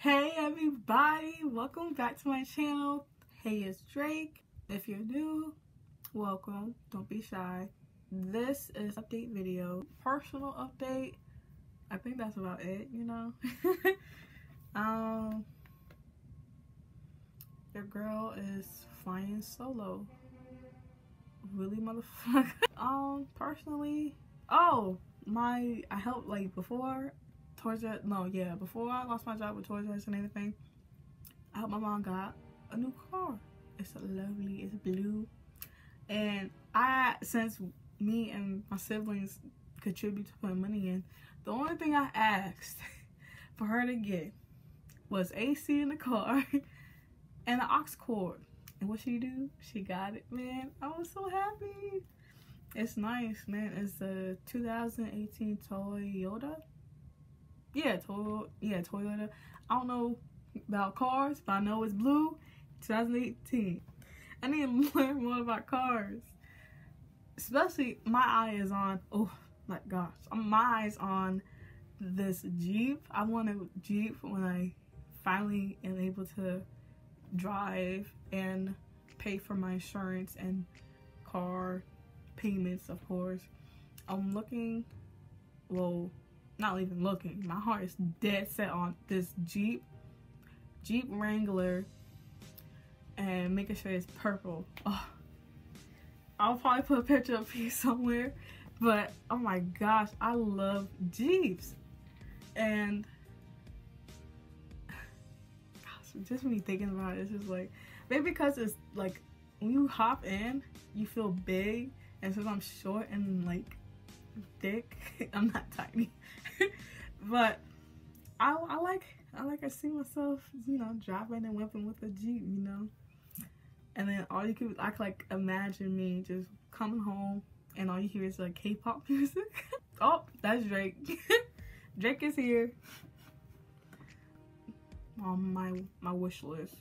Hey everybody, welcome back to my channel. Hey, it's Drake. If you're new, welcome. Don't be shy. This is update video, personal update. I think that's about it, you know. um, your girl is flying solo. Really, motherfucker. um, personally, oh my, I helped like before Toys R no, yeah, before I lost my job with Toys R Us and everything, I helped my mom got a new car. It's lovely, it's blue. And I, since me and my siblings contribute to putting money in, the only thing I asked for her to get was AC in the car and an aux cord. And what she do? She got it, man. I was so happy. It's nice, man. It's a 2018 Toyota yeah, Toyota. Yeah, Toyota. I don't know about cars, but I know it's blue. 2018. I need to learn more about cars. Especially, my eye is on. Oh my gosh, my eyes on this Jeep. I want a Jeep when I finally am able to drive and pay for my insurance and car payments, of course. I'm looking. Well, not even looking. My heart is dead set on this Jeep, Jeep Wrangler, and making sure it's purple. Oh, I'll probably put a picture of here somewhere, but oh my gosh, I love Jeeps. And gosh, just me thinking about it, it's just like, maybe because it's like, when you hop in, you feel big, and since I'm short and like thick, I'm not tiny. but I, I like I like I see myself, you know, driving and whipping with a Jeep, you know. And then all you could I could like imagine me just coming home and all you hear is like K-pop music. oh, that's Drake. Drake is here. On my my wish list.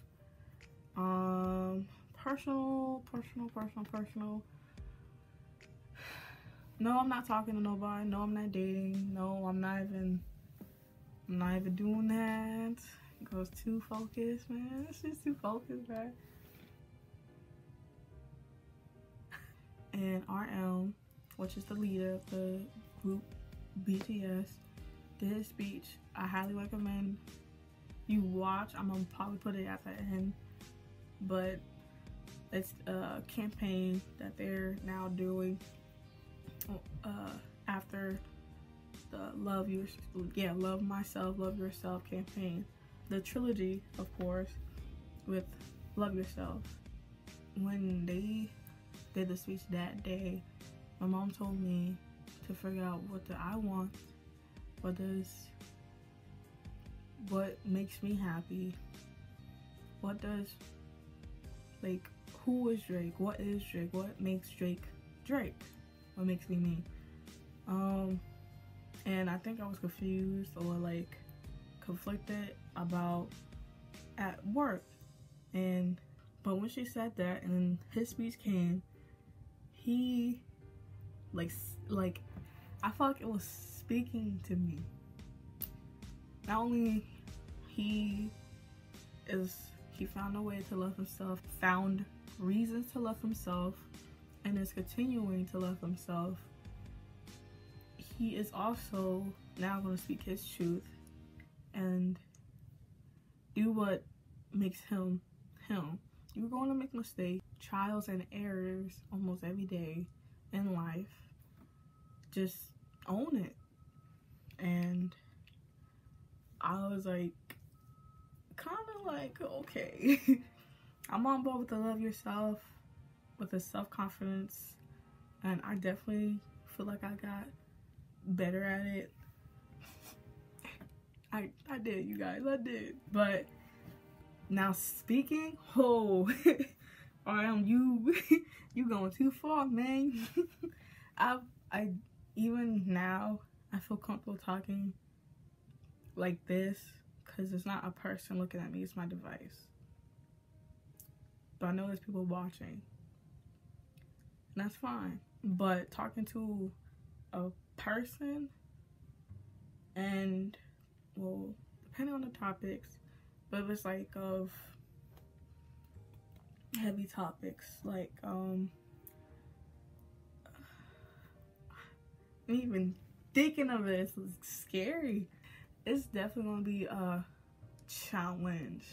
Um personal, personal, personal, personal. No, I'm not talking to nobody. No, I'm not dating. No, I'm not even I'm not even doing that. Goes too focused, man. It's just too focused, right? And RM, which is the leader of the group BTS, did his speech. I highly recommend you watch. I'm gonna probably put it at the end, but it's a campaign that they're now doing uh, after the love your yeah love myself love yourself campaign. The trilogy of course with love yourself. When they did the speech that day my mom told me to figure out what do i want what does what makes me happy what does like who is drake what is drake what makes drake drake what makes me me. Um and i think i was confused or like conflicted about at work. And but when she said that and his speech came he like like i felt like it was speaking to me. Not only he is he found a way to love himself found reasons to love himself and is continuing to love himself, he is also now going to speak his truth and do what makes him him. You're going to make mistakes, trials and errors almost every day in life. Just own it. And I was like, kind of like, okay. I'm on board with the love yourself with a self-confidence and I definitely feel like I got better at it. I I did, you guys, I did. But now speaking, oh, am you you going too far, man. I I even now I feel comfortable talking like this because it's not a person looking at me, it's my device. But I know there's people watching that's fine. But talking to a person and well, depending on the topics, but it was like of heavy topics like um even thinking of is scary. It's definitely gonna be a challenge.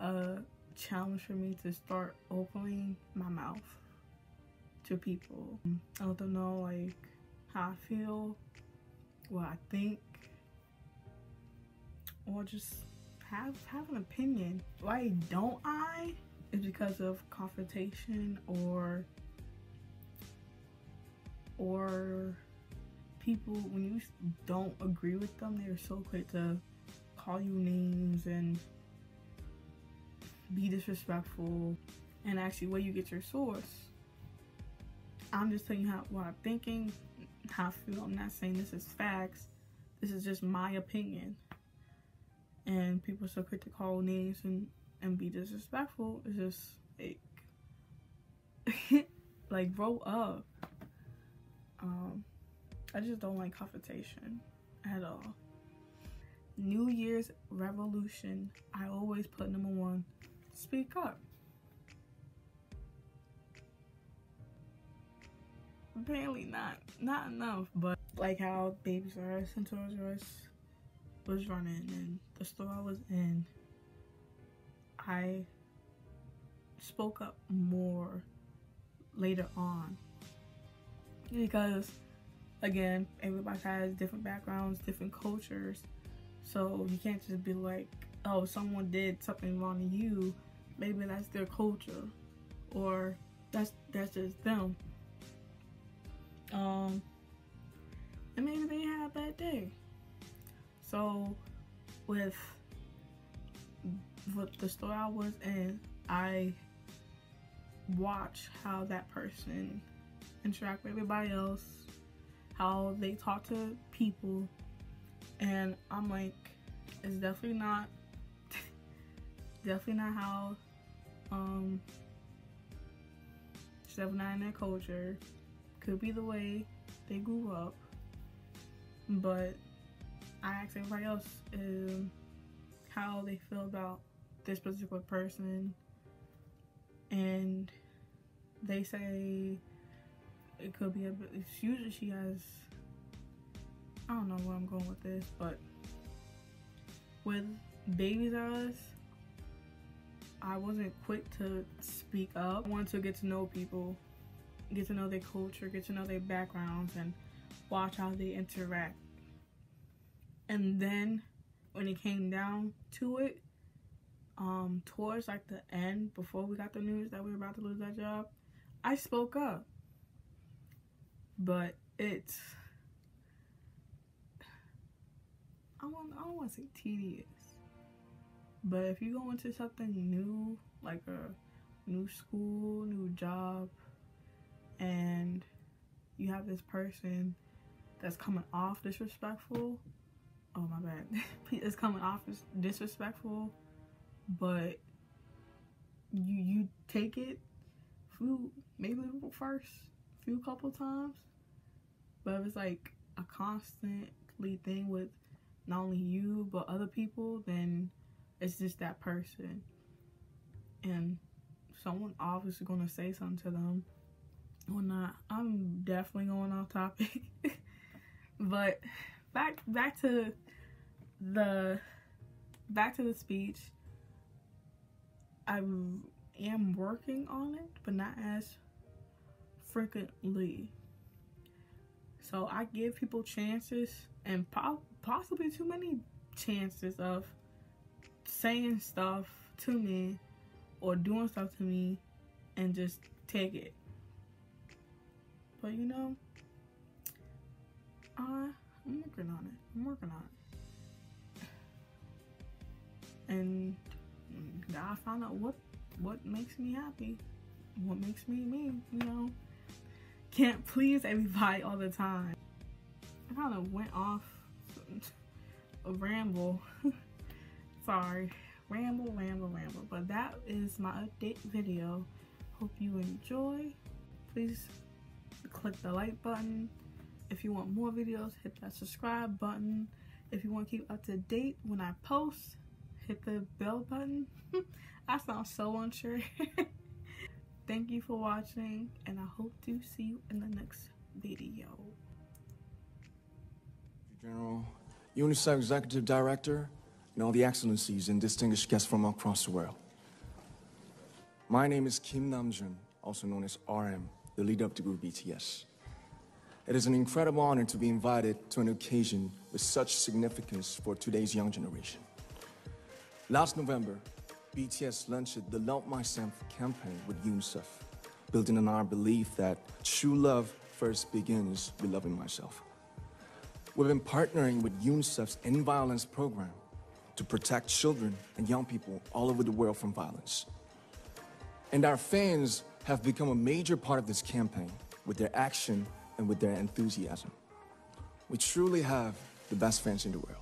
A challenge for me to start opening my mouth to people. I don't know like how i feel what i think or just have have an opinion. Why don't i? Is because of confrontation or or people when you don't agree with them they're so quick to call you names and be disrespectful and actually where you get your source i'm just telling you how what i'm thinking how i feel. I'm not saying this is facts. This is just my opinion. And people are so quick to call names and and be disrespectful. It's just like like grow up. Um i just don't like confrontation at all. New year's revolution i always put number one speak up apparently not not enough but like how babies r us and us was running and the store i was in I spoke up more later on because again everybody has different backgrounds different cultures so you can't just be like oh someone did something wrong to you maybe that's their culture or that's that's just them um and maybe they had a bad day so with with the store I was in, I watch how that person interact with everybody else, how they talk to people, and I'm like, it's definitely not, definitely not how, um, it's definitely not in their culture. Could be the way they grew up, but I ask everybody else um, how they feel about this particular person. And they say it could be a usually she has I don't know where I'm going with this but with babies us I wasn't quick to speak up. I wanted to get to know people get to know their culture get to know their backgrounds and watch how they interact. And then when it came down to it um towards like the end before we got the news that we were about to lose that job i spoke up. But it's i want i don't want to say tedious but if you go into something new like a new school new job and you have this person that's coming off disrespectful. Oh my bad. It's coming off as disrespectful but you you take it few maybe first few couple times but if it's like a constantly thing with not only you but other people then it's just that person. And someone obviously gonna say something to them or not i'm definitely going off topic but back back to the back to the speech I am working on it, but not as frequently. So I give people chances and po possibly too many chances of saying stuff to me or doing stuff to me and just take it. But you know, uh, I'm working on it. I'm working on it. And I find out what what makes me happy, what makes me me. You know, can't please everybody all the time. I kind of went off a ramble. Sorry, ramble, ramble, ramble. But that is my update video. Hope you enjoy. Please click the like button. If you want more videos, hit that subscribe button. If you want to keep up to date when I post, hit the bell button. I sound so unsure. Thank you for watching and I hope to see you in the next video. General, UNICEF Executive Director, and all the excellencies and distinguished guests from across the world. My name is Kim Namjoon, also known as RM, the lead up to group BTS. It is an incredible honor to be invited to an occasion with such significance for today's young generation. Last November, BTS launched the Love Myself campaign with UNICEF, building on our belief that true love first begins with loving myself. We've been partnering with UNICEF's End Violence program to protect children and young people all over the world from violence. And our fans have become a major part of this campaign with their action and with their enthusiasm. We truly have the best fans in the world.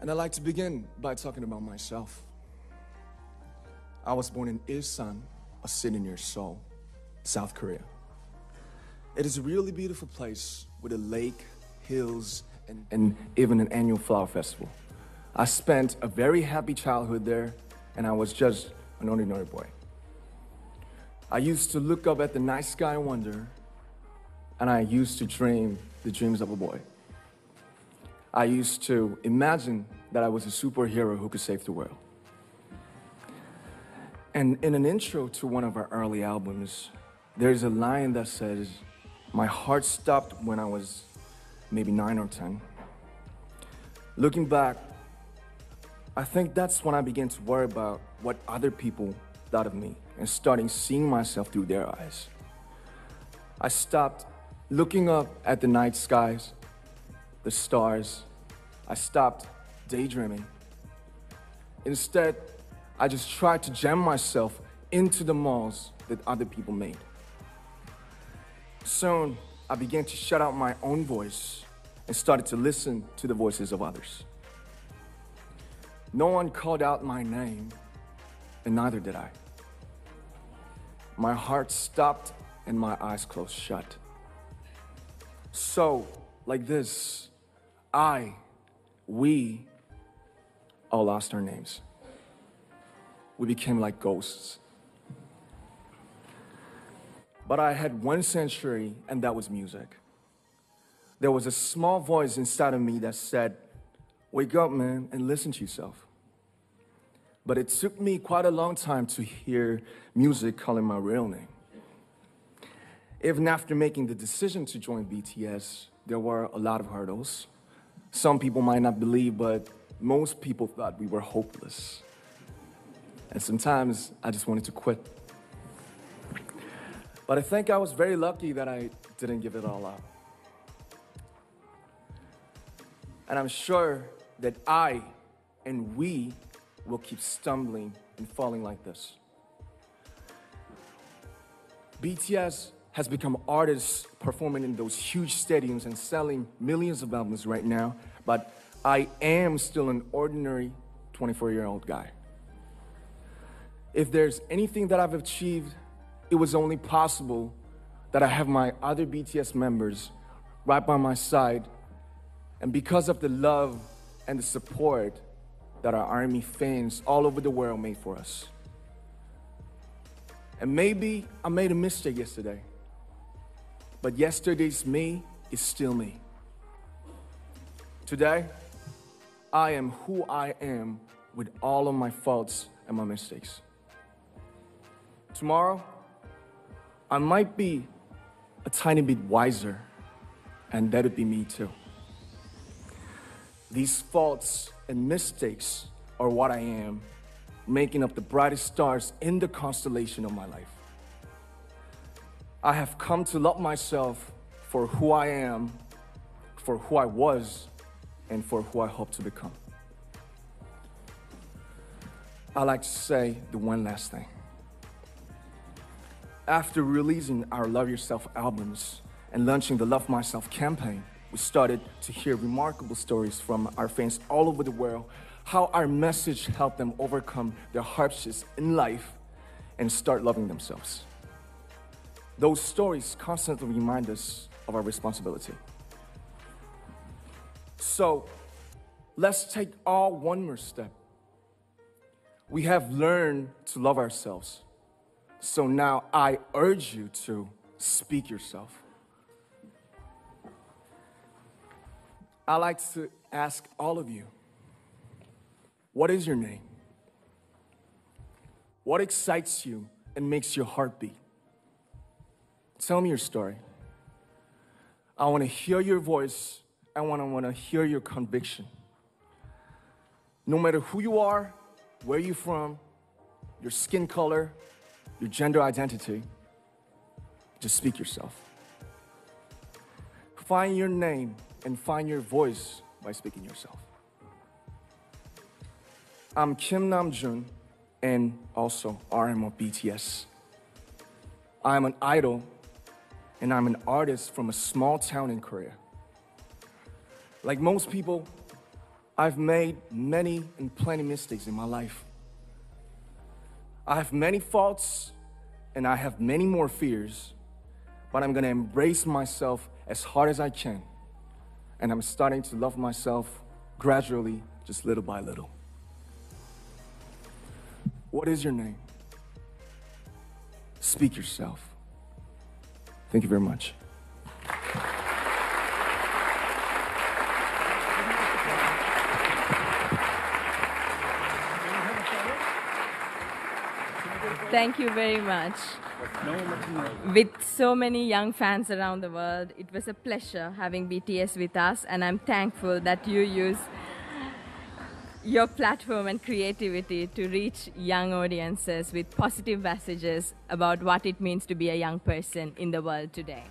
And I'd like to begin by talking about myself. I was born in Ilsan, a city near Seoul, South Korea. It is a really beautiful place with a lake, hills, and, and even an annual flower festival. I spent a very happy childhood there, and I was just an ordinary boy. I used to look up at the night sky and wonder, and I used to dream the dreams of a boy. I used to imagine that I was a superhero who could save the world. And in an intro to one of our early albums, there's a line that says, My heart stopped when I was maybe nine or 10. Looking back, I think that's when I began to worry about what other people thought of me and starting seeing myself through their eyes. I stopped looking up at the night skies, the stars. I stopped daydreaming. Instead, I just tried to jam myself into the malls that other people made. Soon, I began to shut out my own voice and started to listen to the voices of others. No one called out my name, and neither did I. My heart stopped and my eyes closed shut. So, like this, I, we, all lost our names. We became like ghosts. But I had one century, and that was music. There was a small voice inside of me that said, Wake up, man, and listen to yourself. But it took me quite a long time to hear music calling my real name. Even after making the decision to join BTS, there were a lot of hurdles. Some people might not believe, but most people thought we were hopeless. And sometimes I just wanted to quit. But I think I was very lucky that I didn't give it all up. And I'm sure that I and we will keep stumbling and falling like this. BTS has become artists performing in those huge stadiums and selling millions of albums right now, but I am still an ordinary 24 year old guy. If there's anything that I've achieved, it was only possible that I have my other BTS members right by my side, and because of the love and the support that our army fans all over the world made for us. And maybe I made a mistake yesterday, but yesterday's me is still me. Today, I am who I am with all of my faults and my mistakes. Tomorrow, I might be a tiny bit wiser, and that'd be me too. These faults and mistakes are what I am, making up the brightest stars in the constellation of my life. I have come to love myself for who I am, for who I was, and for who I hope to become. I like to say the one last thing. After releasing our Love Yourself albums and launching the Love Myself campaign, we started to hear remarkable stories from our fans all over the world, how our message helped them overcome their hardships in life and start loving themselves. Those stories constantly remind us of our responsibility. So, let's take all one more step. We have learned to love ourselves. So now I urge you to speak yourself. I like to ask all of you what is your name? What excites you and makes your heart beat? Tell me your story. I want to hear your voice. I want to want to hear your conviction. No matter who you are, where you're from, your skin color, your gender identity, just speak yourself. Find your name and find your voice by speaking yourself. I'm Kim Namjoon and also RM of BTS. I'm an idol and I'm an artist from a small town in Korea. Like most people, I've made many and plenty mistakes in my life. I have many faults and I have many more fears, but I'm gonna embrace myself as hard as I can. And I'm starting to love myself gradually, just little by little. What is your name? Speak yourself. Thank you very much. Thank you very much. With so many young fans around the world, it was a pleasure having BTS with us, and I'm thankful that you use your platform and creativity to reach young audiences with positive messages about what it means to be a young person in the world today.